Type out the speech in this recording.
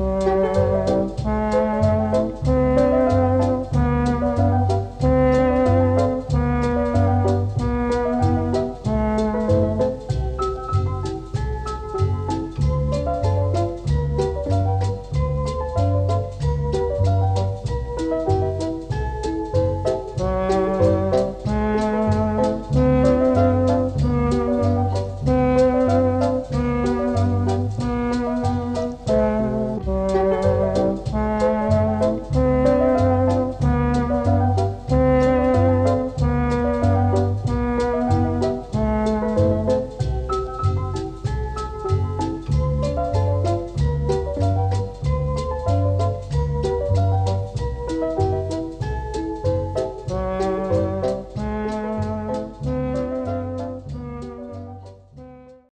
Música